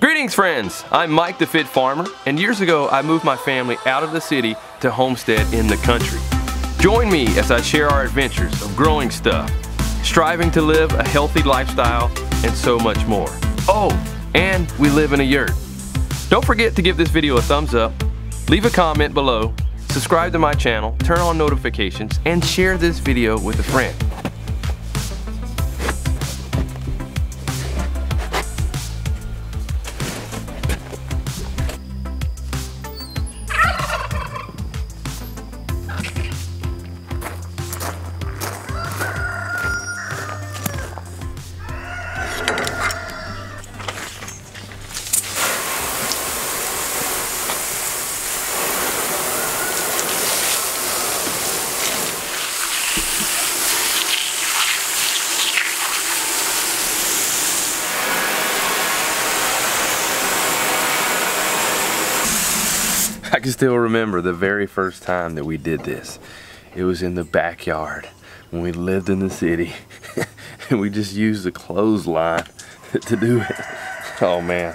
Greetings friends, I'm Mike the Fit Farmer and years ago I moved my family out of the city to homestead in the country. Join me as I share our adventures of growing stuff, striving to live a healthy lifestyle, and so much more. Oh, and we live in a yurt. Don't forget to give this video a thumbs up, leave a comment below, subscribe to my channel, turn on notifications, and share this video with a friend. I can still remember the very first time that we did this. It was in the backyard when we lived in the city and we just used the clothesline to do it. Oh man.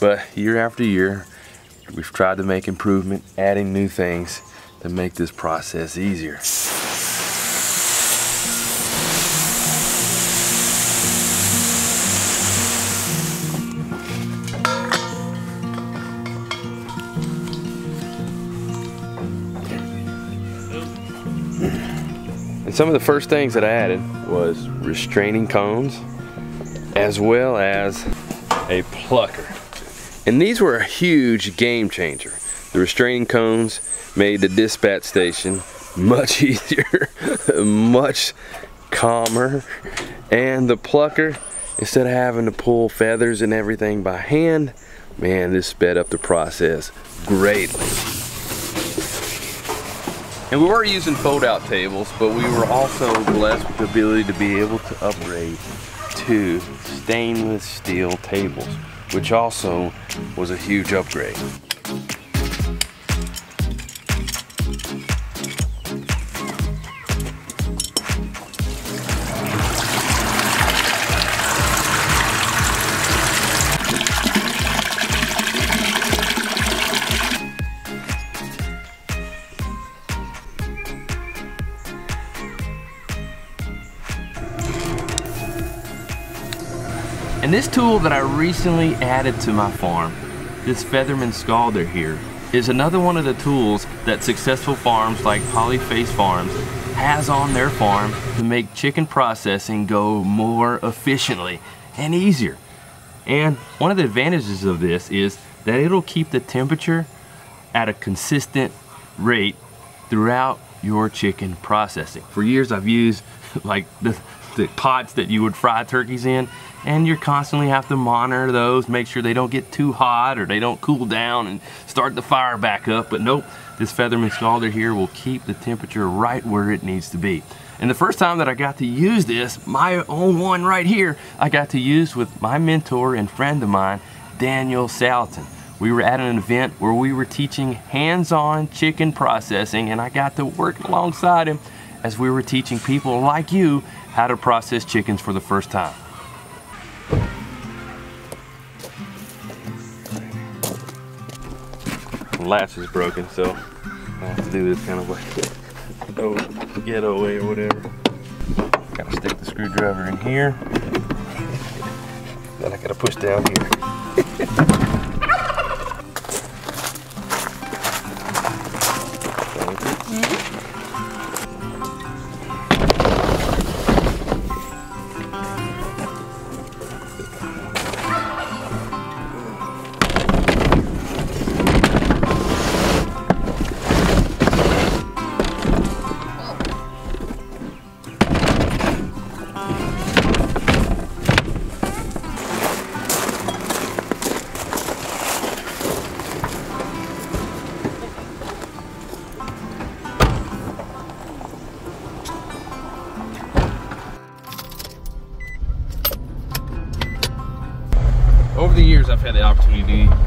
But year after year, we've tried to make improvement, adding new things to make this process easier. And some of the first things that I added was restraining cones as well as a plucker. And these were a huge game changer. The restraining cones made the dispatch station much easier, much calmer. And the plucker, instead of having to pull feathers and everything by hand, man, this sped up the process greatly. And we were using fold out tables, but we were also blessed with the ability to be able to upgrade to stainless steel tables, which also was a huge upgrade. And this tool that I recently added to my farm, this Featherman Scalder here, is another one of the tools that successful farms like Polyface Farms has on their farm to make chicken processing go more efficiently and easier. And one of the advantages of this is that it'll keep the temperature at a consistent rate throughout your chicken processing. For years I've used like the, the pots that you would fry turkeys in and you constantly have to monitor those, make sure they don't get too hot or they don't cool down and start the fire back up. But nope, this Featherman Scalder here will keep the temperature right where it needs to be. And the first time that I got to use this, my own one right here, I got to use with my mentor and friend of mine, Daniel Salatin. We were at an event where we were teaching hands-on chicken processing and I got to work alongside him as we were teaching people like you how to process chickens for the first time. latch is broken, so I have to do this kind of like oh, ghetto way or whatever. Gotta stick the screwdriver in here. Then I gotta push down here. 3D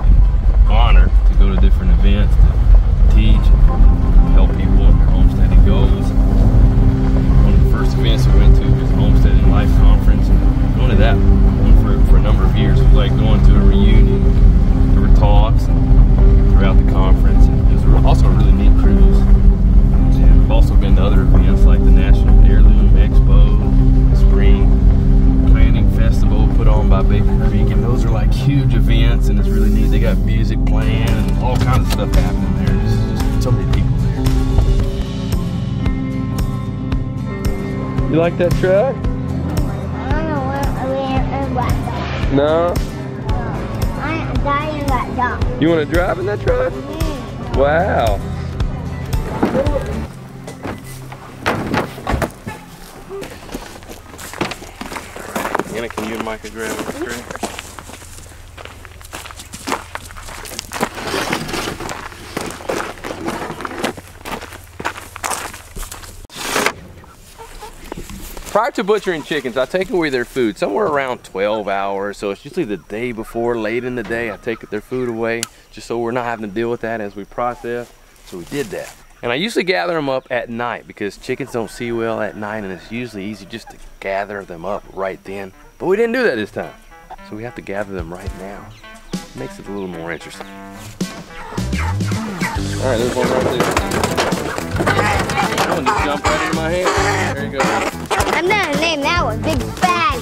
huge events and it's really neat. They got music playing and all kinds of stuff happening there. There's just so many people there. You like that truck? No? I'm dying that dog. You want to drive in that truck? Wow. Anna, can you and Micah grab it? Prior to butchering chickens, I take away their food somewhere around 12 hours. So it's usually the day before, late in the day, I take their food away just so we're not having to deal with that as we process. So we did that. And I usually gather them up at night because chickens don't see well at night and it's usually easy just to gather them up right then. But we didn't do that this time. So we have to gather them right now. makes it a little more interesting. All right, there's one right there. That one just jumped right into my hand. There you go. I'm gonna name that one Big Fat.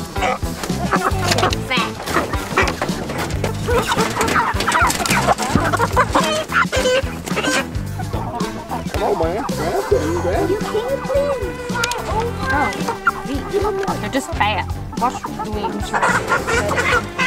Big Fat. Come on, man. Grab it. Grab it. Oh, they're just fat. Watch the wings.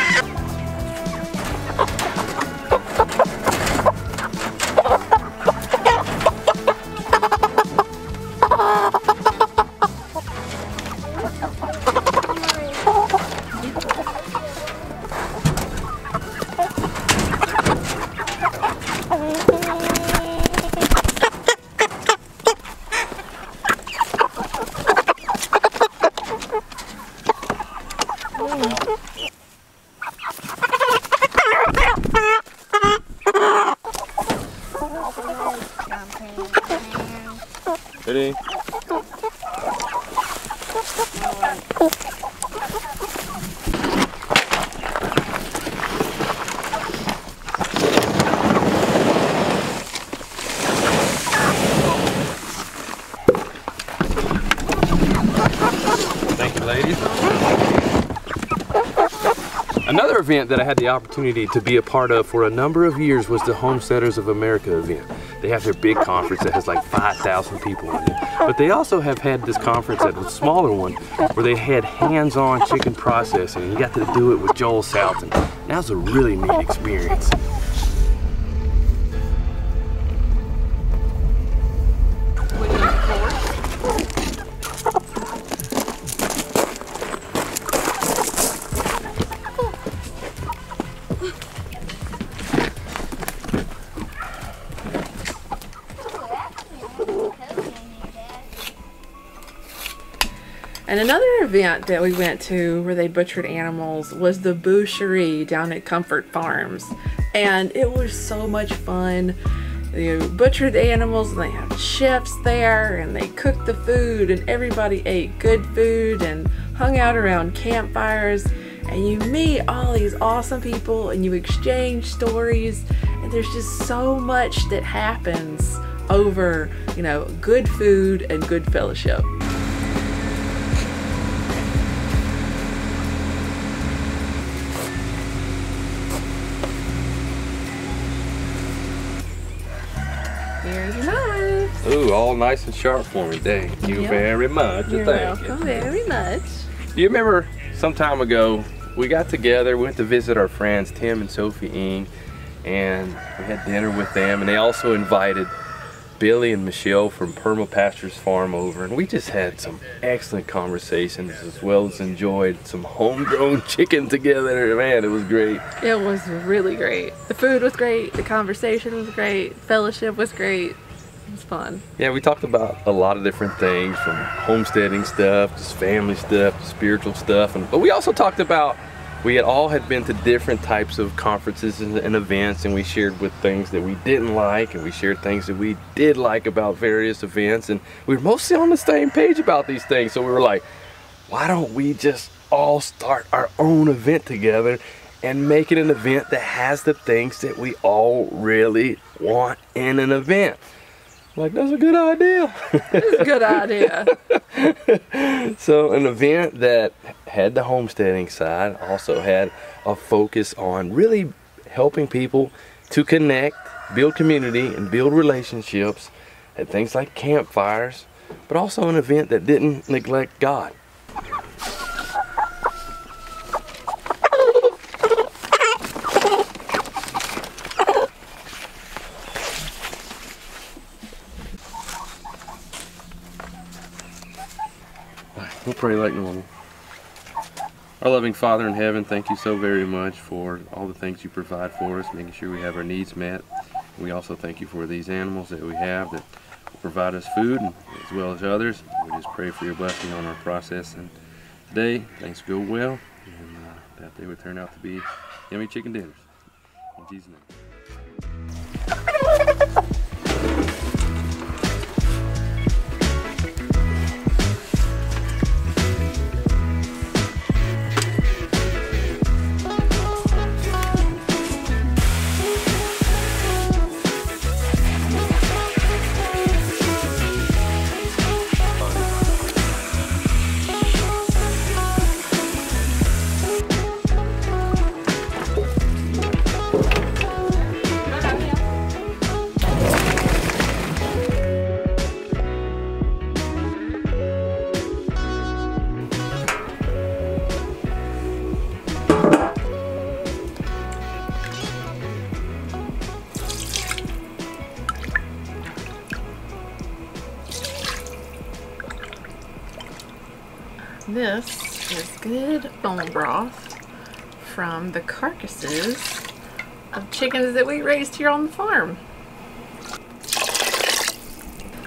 Event that I had the opportunity to be a part of for a number of years was the Homesteaders of America event. They have their big conference that has like 5,000 people in it. But they also have had this conference at a smaller one where they had hands-on chicken processing and you got to do it with Joel Salatin. That was a really neat experience. Event that we went to where they butchered animals was the boucherie down at Comfort Farms. And it was so much fun. They butchered animals and they had chefs there and they cooked the food and everybody ate good food and hung out around campfires and you meet all these awesome people and you exchange stories and there's just so much that happens over, you know, good food and good fellowship. All nice and sharp for me. Thank you Yep. very much. You're Thank you. welcome very much. Do you remember some time ago we got together, we went to visit our friends Tim and Sophie Ing, and we had dinner with them, and they also invited Billy and Michelle from Perma Pastures Farm over, and we just had some excellent conversations as well as enjoyed some homegrown chicken together. Man, it was great. It was really great. The food was great. The conversation was great. Fellowship was great. It was fun. Yeah, we talked about a lot of different things from homesteading stuff, just family stuff, spiritual stuff, and but we also talked about we had all had been to different types of conferences and, and events, and we shared with things that we didn't like, and we shared things that we did like about various events, and we were mostly on the same page about these things. So we were like, why don't we just all start our own event together and make it an event that has the things that we all really want in an event? Like, that's a good idea. It's a good idea. So an event that had the homesteading side also had a focus on really helping people to connect, build community, and build relationships at things like campfires, but also an event that didn't neglect God. Pray like normal. Our loving Father in heaven, thank you so very much for all the things you provide for us, making sure we have our needs met. We also thank you for these animals that we have that provide us food as well as others. We just pray for your blessing on our process and today. Things go well and uh, that they would turn out to be yummy chicken dinners. In Jesus' name. This is good bone broth from the carcasses of chickens that we raised here on the farm.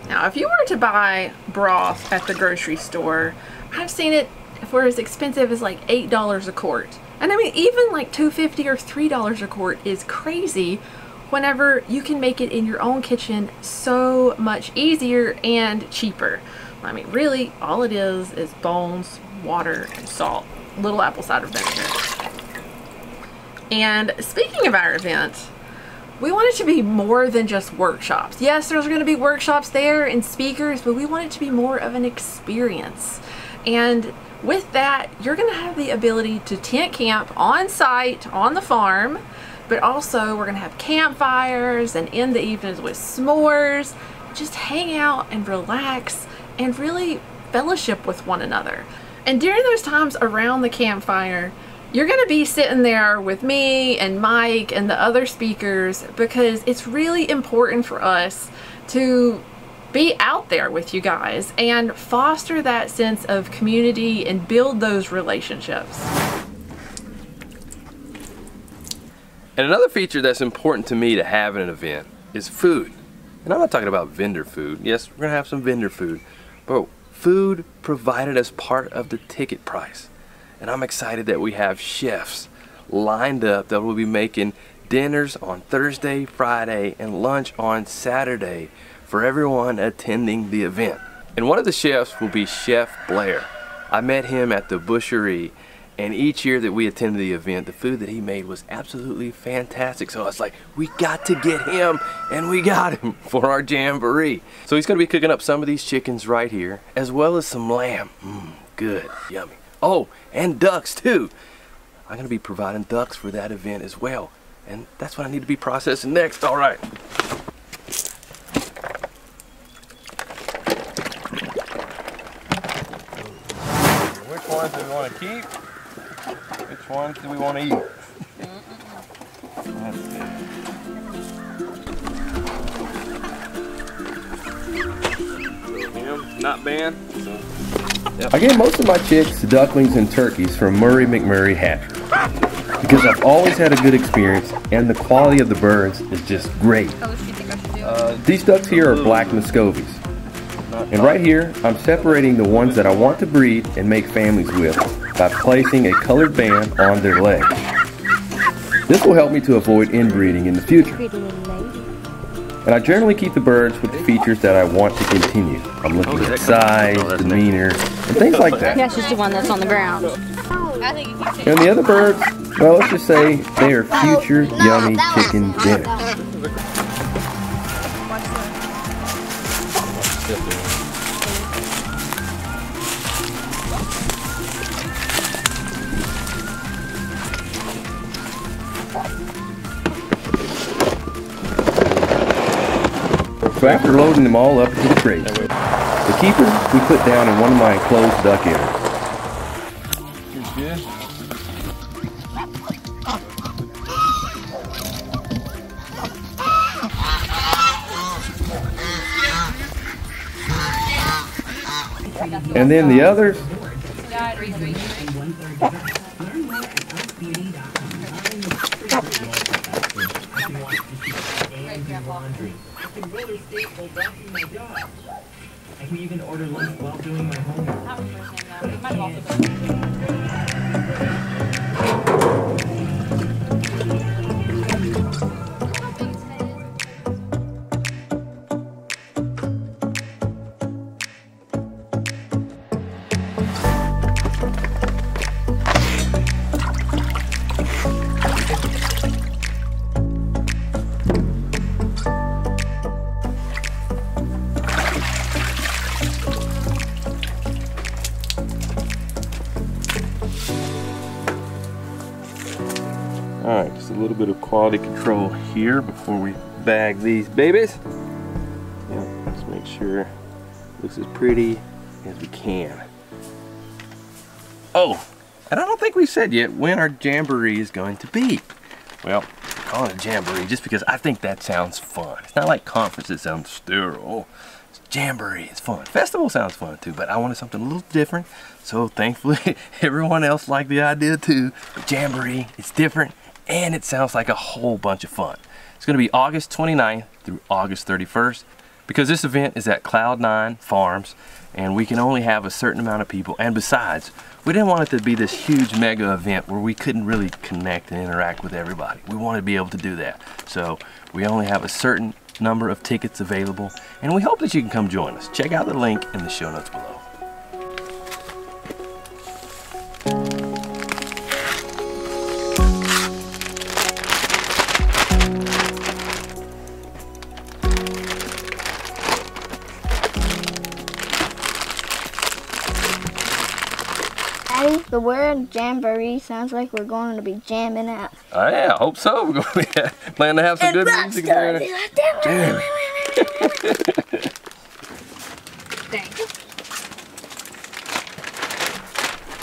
Now, if you were to buy broth at the grocery store, I've seen it for as expensive as like $8 a quart. And I mean, even like $2.50 or $3 a quart is crazy whenever you can make it in your own kitchen so much easier and cheaper. I mean, really, all it is is bones, water, and salt. Little apple cider vinegar. And speaking of our event, we want it to be more than just workshops. Yes, there's going to be workshops there and speakers, but we want it to be more of an experience. And with that, you're going to have the ability to tent camp on site on the farm, but also we're going to have campfires and end the evenings with s'mores. Just hang out and relax and really fellowship with one another. And during those times around the campfire, you're going to be sitting there with me and Mike and the other speakers because it's really important for us to be out there with you guys and foster that sense of community and build those relationships. And another feature that's important to me to have in an event is food. And I'm not talking about vendor food. Yes, we're going to have some vendor food, but food provided as part of the ticket price. And I'm excited that we have chefs lined up that will be making dinners on Thursday, Friday, and lunch on Saturday for everyone attending the event. And one of the chefs will be Chef Blair. I met him at the Boucherie, and each year that we attended the event, the food that he made was absolutely fantastic. So I was like, we got to get him, and we got him for our jamboree. So he's gonna be cooking up some of these chickens right here, as well as some lamb. Mmm, good, yummy. Oh, and ducks too. I'm gonna be providing ducks for that event as well. And that's what I need to be processing next, all right. Which ones do we want to keep? Which ones do we want to eat? Let's see. Him, not banned. So. I get most of my chicks, ducklings, and turkeys from Murray McMurray Hatchery because I've always had a good experience and the quality of the birds is just great. What else do you think I should do? Uh, These ducks here are black Muscovies. And right here, I'm separating the ones that I want to breed and make families with by placing a colored band on their leg. This will help me to avoid inbreeding in the future. Pretty little lady. And I generally keep the birds with the features that I want to continue. I'm looking at size, comes- oh, that's demeanor, and things like that. That's just the one that's on the ground. I think you And the other birds, well, let's just say they are future yummy chicken dinners. So after loading them all up into the crate, the keeper we put down in one of my enclosed duck areas. And then the others, I can even order lunch while doing my homework. All right, just a little bit of quality control here before we bag these babies. Yeah, let's make sure it looks as pretty as we can. Oh, and I don't think we said yet when our jamboree is going to be. Well, call it a jamboree just because I think that sounds fun. It's not like conference, it sounds sterile. It's jamboree, it's fun. Festival sounds fun too, but I wanted something a little different. So thankfully, everyone else liked the idea too. But jamboree, it's different and it sounds like a whole bunch of fun. It's going to be August 29th through August 31st because this event is at Cloud9 Farms and we can only have a certain amount of people. And besides, we didn't want it to be this huge mega event where we couldn't really connect and interact with everybody. We wanted to be able to do that. So we only have a certain number of tickets available and we hope that you can come join us. Check out the link in the show notes below. Daddy, the word jamboree sounds like we're going to be jamming out. Oh yeah, I hope so. We're going to plan to have some good music there. Damn.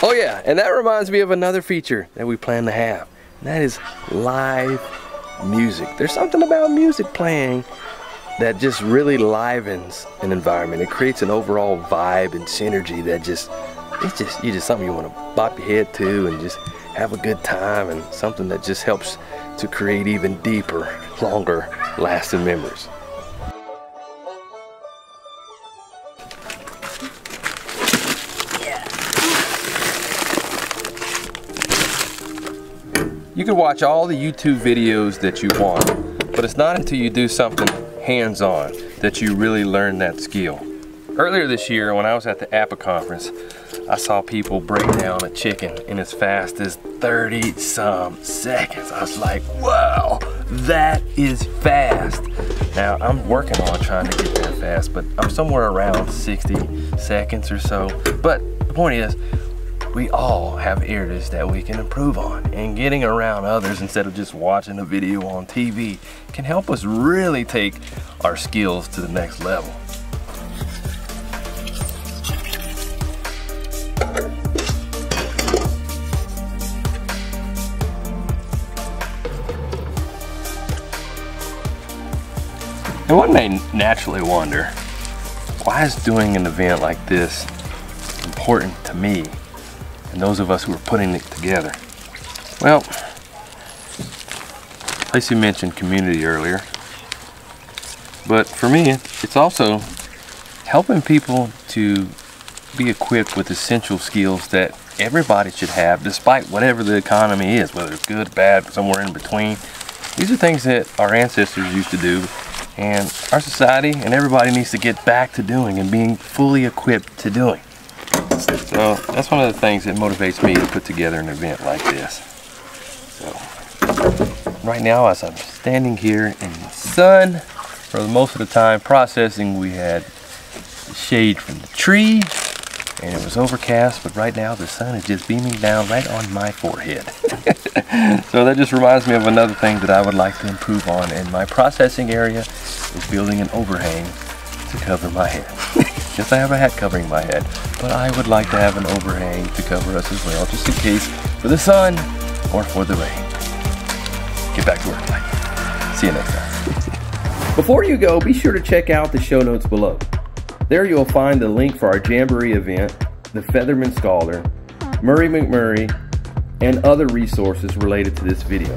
Oh yeah, and that reminds me of another feature that we plan to have. And that is live music. There's something about music playing that just really livens an environment. It creates an overall vibe and synergy that just it's just you just something you want to bop your head to and just have a good time and something that just helps to create even deeper, longer lasting memories. You can watch all the YouTube videos that you want, but it's not until you do something hands-on that you really learn that skill. Earlier this year, when I was at the APA conference, I saw people break down a chicken in as fast as 30 some seconds. I was like, wow, that is fast. Now, I'm working on trying to get that fast, but I'm somewhere around 60 seconds or so. But the point is, we all have areas that we can improve on and getting around others instead of just watching a video on TV can help us really take our skills to the next level. One may naturally wonder, why is doing an event like this important to me and those of us who are putting it together? Well, Lacie mentioned community earlier, but for me, it's also helping people to be equipped with essential skills that everybody should have despite whatever the economy is, whether it's good, bad, somewhere in between. These are things that our ancestors used to do and our society and everybody needs to get back to doing and being fully equipped to doing. So that's one of the things that motivates me to put together an event like this. So right now as I'm standing here in the sun for most of the time processing we had shade from the tree, and it was overcast, but right now the sun is just beaming down right on my forehead. so that just reminds me of another thing that I would like to improve on in my processing area is building an overhang to cover my head. yes, I have a hat covering my head, but I would like to have an overhang to cover us as well, just in case for the sun or for the rain. Get back to work, Mike. See you next time. Before you go, be sure to check out the show notes below. There you'll find the link for our Jamboree event, the Featherman Scalder, Murray McMurray, and other resources related to this video.